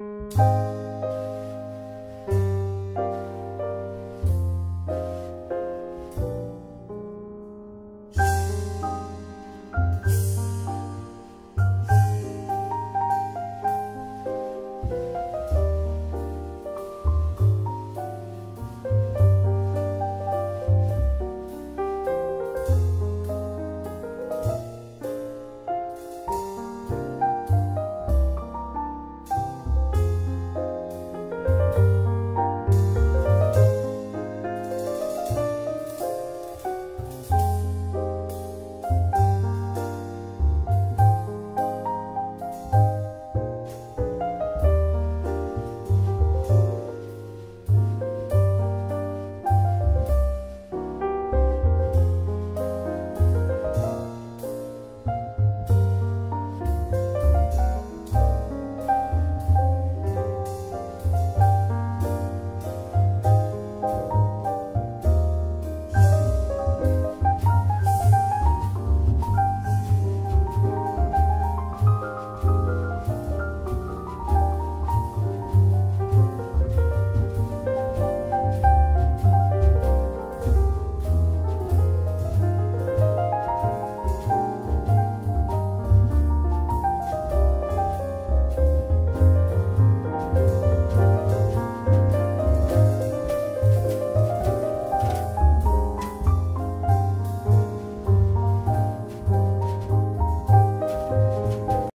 Música